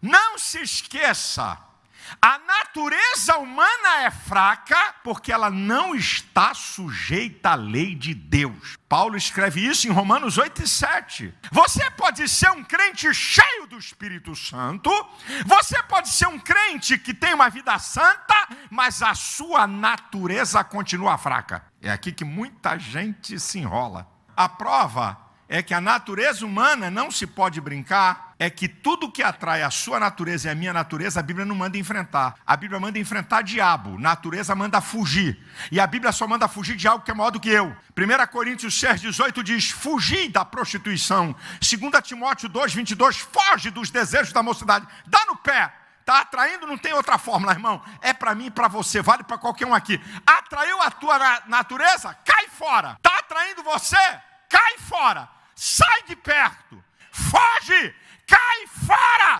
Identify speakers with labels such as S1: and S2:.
S1: Não se esqueça, a natureza humana é fraca porque ela não está sujeita à lei de Deus. Paulo escreve isso em Romanos 8 e 7. Você pode ser um crente cheio do Espírito Santo, você pode ser um crente que tem uma vida santa, mas a sua natureza continua fraca. É aqui que muita gente se enrola. A prova é que a natureza humana não se pode brincar, é que tudo que atrai a sua natureza e a minha natureza, a Bíblia não manda enfrentar. A Bíblia manda enfrentar diabo, natureza manda fugir. E a Bíblia só manda fugir de algo que é maior do que eu. 1 Coríntios 6, 18 diz: Fugir da prostituição. 2 Timóteo 2, 22, foge dos desejos da mocidade. Dá no pé. Está atraindo, não tem outra fórmula, irmão. É para mim para você, vale para qualquer um aqui. Atraiu a tua natureza? Cai fora. Está atraindo você? Cai fora sai de perto, foge.